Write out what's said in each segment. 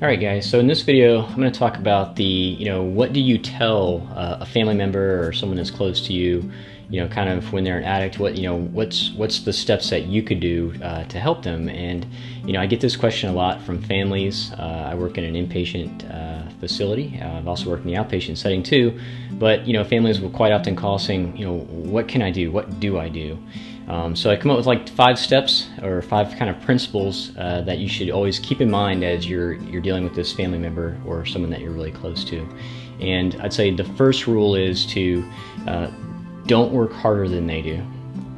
Alright guys, so in this video I'm going to talk about the, you know, what do you tell uh, a family member or someone that's close to you, you know, kind of when they're an addict, what, you know, what's what's the steps that you could do uh, to help them? And, you know, I get this question a lot from families. Uh, I work in an inpatient uh, facility. I've also worked in the outpatient setting too. But, you know, families will quite often call saying, you know, what can I do? What do I do? Um, so I come up with like five steps or five kind of principles uh, that you should always keep in mind as you're you're dealing with this family member or someone that you're really close to. And I'd say the first rule is to uh, don't work harder than they do.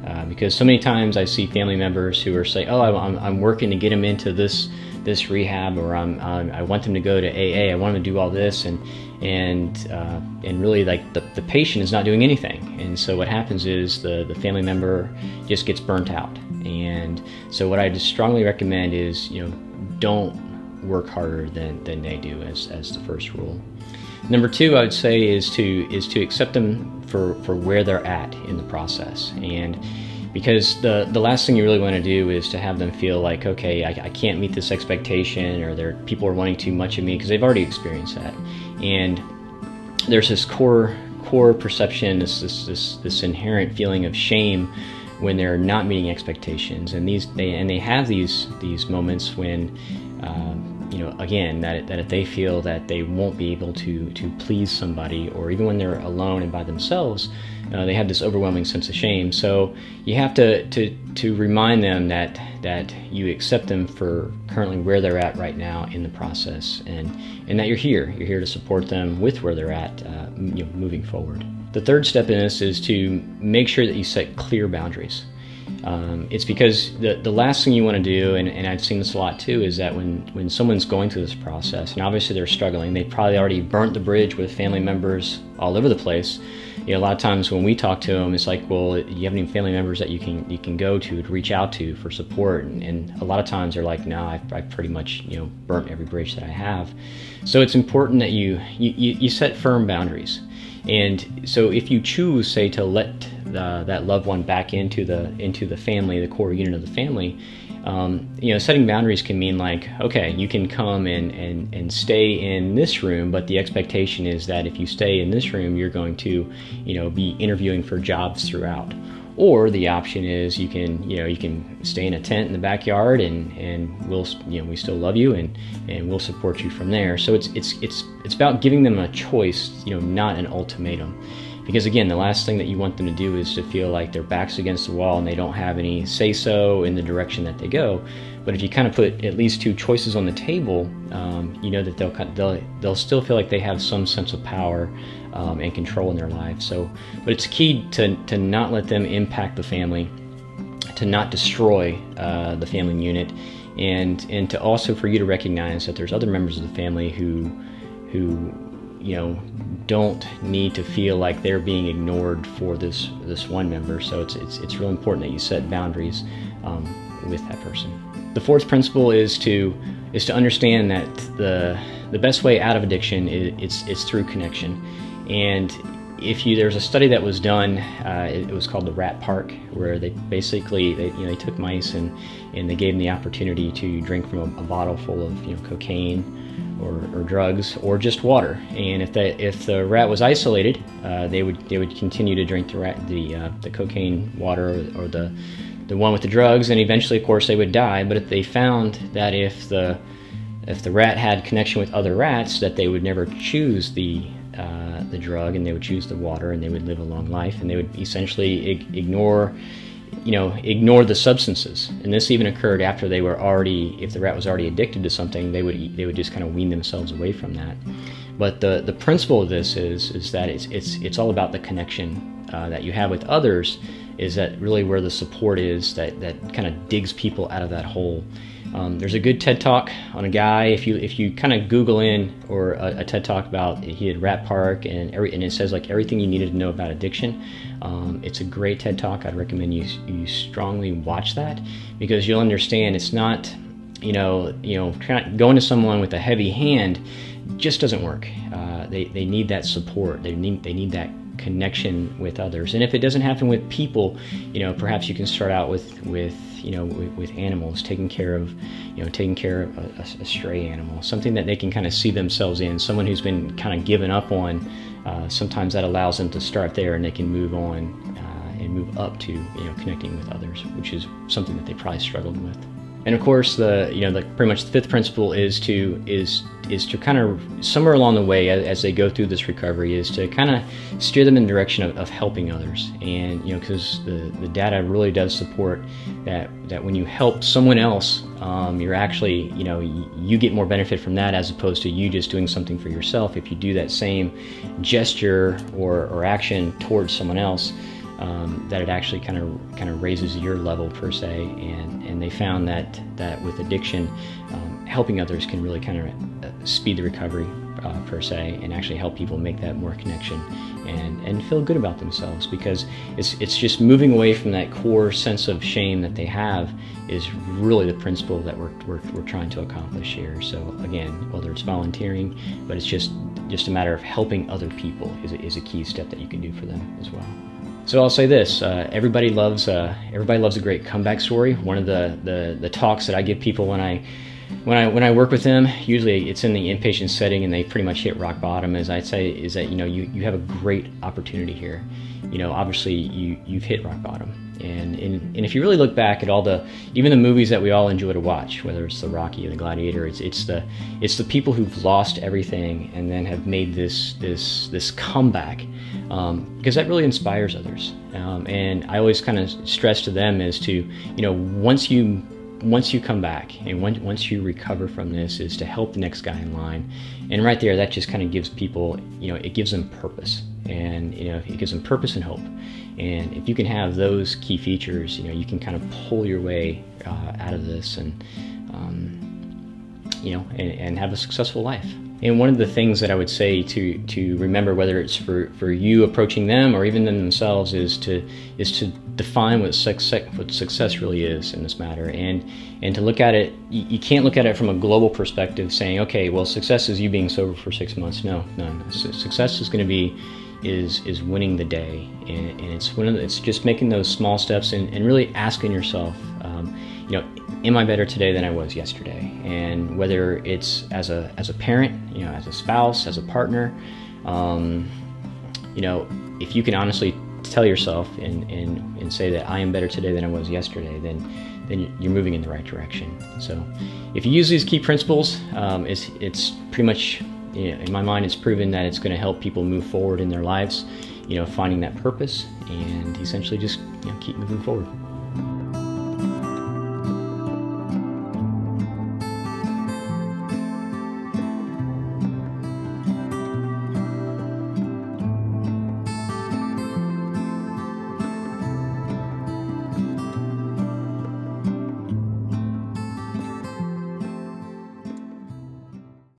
Uh, because so many times I see family members who are saying, "Oh, I'm, I'm working to get them into this this rehab, or I'm, I'm, i want them to go to AA. I want them to do all this," and and uh, and really like the, the patient is not doing anything. And so what happens is the the family member just gets burnt out. And so what I just strongly recommend is you know don't work harder than, than they do as, as the first rule. Number two I would say is to is to accept them for for where they're at in the process. And because the the last thing you really want to do is to have them feel like okay I, I can't meet this expectation or there people are wanting too much of me because they've already experienced that. And there's this core core perception this this this, this inherent feeling of shame when they're not meeting expectations. And these they and they have these these moments when um, you know, again, that, that if they feel that they won't be able to, to please somebody, or even when they're alone and by themselves, uh, they have this overwhelming sense of shame. So you have to, to, to remind them that, that you accept them for currently where they're at right now in the process, and, and that you're here. You're here to support them with where they're at, uh, you know, moving forward. The third step in this is to make sure that you set clear boundaries. Um, it's because the, the last thing you want to do, and, and I've seen this a lot too, is that when, when someone's going through this process, and obviously they're struggling, they probably already burnt the bridge with family members all over the place. You know, a lot of times when we talk to them, it's like, well, you have any family members that you can you can go to to reach out to for support? And, and a lot of times they're like, no, I've, I've, pretty much you know burnt every bridge that I have. So it's important that you you, you set firm boundaries. And so if you choose, say, to let uh, that loved one back into the into the family, the core unit of the family, um, you know, setting boundaries can mean like, okay, you can come and, and, and stay in this room, but the expectation is that if you stay in this room, you're going to, you know, be interviewing for jobs throughout. Or the option is you can, you know, you can stay in a tent in the backyard and, and we'll, you know, we still love you and, and we'll support you from there. So it's, it's, it's, it's about giving them a choice, you know, not an ultimatum. Because again, the last thing that you want them to do is to feel like their back's against the wall and they don't have any say so in the direction that they go. But if you kind of put at least two choices on the table, um, you know that they'll, they'll they'll still feel like they have some sense of power um, and control in their life. So, but it's key to to not let them impact the family, to not destroy uh, the family unit, and and to also for you to recognize that there's other members of the family who who you know don't need to feel like they're being ignored for this this one member. So it's it's it's really important that you set boundaries um, with that person. The fourth principle is to is to understand that the the best way out of addiction is it's it's through connection, and if you there's a study that was done, uh, it, it, was called the Rat Park, where they basically they you know they took mice and and they gave them the opportunity to drink from a, a bottle full of you know cocaine or, or, drugs or just water. And if the if the rat was isolated, uh, they would they would continue to drink the rat the uh, the cocaine water or, or, the the one with the drugs, and eventually, of course, they would die. But if they found that if the if the rat had connection with other rats, that they would never choose the uh, the drug, and they would choose the water, and they would live a long life, and they would essentially ig- ignore you know, ignore the substances. And this even occurred after they were already, if the rat was already addicted to something, they would they would just kind of wean themselves away from that. But the the principle of this is is that it's it's it's all about the connection uh, that you have with others. Is that really where the support is that that kind of digs people out of that hole um, there's a good TED talk on a guy. If you if you kind of Google in or a, a, TED talk about he had Rat Park and every and it says like everything you needed to know about addiction. Um, it's a great TED talk. I'd recommend you you strongly watch that because you'll understand it's not you know you know going to someone with a heavy hand just doesn't work. Uh, they they need that support. They need they need that connection with others. And if it doesn't happen with people, you know, perhaps you can start out with with you know with, with animals, taking care of you know taking care of a, a, stray animal, something that they can kind of see themselves in. Someone who's been kind of given up on. Uh, sometimes that allows them to start there, and they can move on uh, and move up to you know connecting with others, which is something that they probably struggled with. And of course, the you know the pretty much the fifth principle is to is is to kind of somewhere along the way as, as they go through this recovery is to kind of steer them in the direction of, of helping others. And you know because the, the data really does support that that when you help someone else, um, you're actually you know you get more benefit from that as opposed to you just doing something for yourself. If you do that same gesture or, or action towards someone else um, that it actually kind of kind of raises your level per se. And, and they found that that with addiction, um, helping others can really kind of uh, speed the recovery uh, per se, and actually help people make that more connection and and feel good about themselves because it's it's just moving away from that core sense of shame that they have is really the principle that we're, we're, we're trying to accomplish here. So again, whether it's volunteering, but it's just just a matter of helping other people is is a key step that you can do for them as well. So I'll say this: uh, everybody loves uh, everybody loves a great comeback story. One of the, the the talks that I give people when I when I when I work with them, usually it's in the inpatient setting and they pretty much hit rock bottom. As I'd say, is that you know you, you have a great opportunity here. You know, obviously you you've hit rock bottom, and, and and if you really look back at all the even the movies that we all enjoy to watch, whether it's the Rocky or the Gladiator, it's it's the it's the people who've lost everything and then have made this this this comeback um, because that really inspires others. Um, and I always kind of stress to them is to you know once you once you come back and when, once you recover from this is to help the next guy in line. And right there that just kind of gives people you know it gives them purpose. And you know it gives them purpose and hope. And if you can have those key features you know you can kind of pull your way uh, out of this and um, you know and, and have a successful life and one of the things that I would say to to remember, whether it's for, for you approaching them or even them themselves, is to is to define what success what success really is in this matter, and and to look at it. You, you can't look at it from a global perspective, saying, okay, well, success is you being sober for six months. No, no. Success is going to be is is winning the day, and, and it's one of the, it's just making those small steps and, and really asking yourself, um, you know, am I better today than I was yesterday? And whether it's as a as a parent, you know, as a spouse, as a partner, um, you know, if you can honestly tell yourself and, and, and say that I am better today than I was yesterday, then then you're moving in the right direction. So, if you use these key principles, um, it's it's pretty much you know, in my mind, it's proven that it's going to help people move forward in their lives. You know, finding that purpose and essentially just you know, keep moving forward.